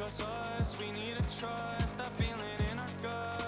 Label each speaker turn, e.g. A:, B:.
A: 'Cause us, we need to trust, that feeling in our gut.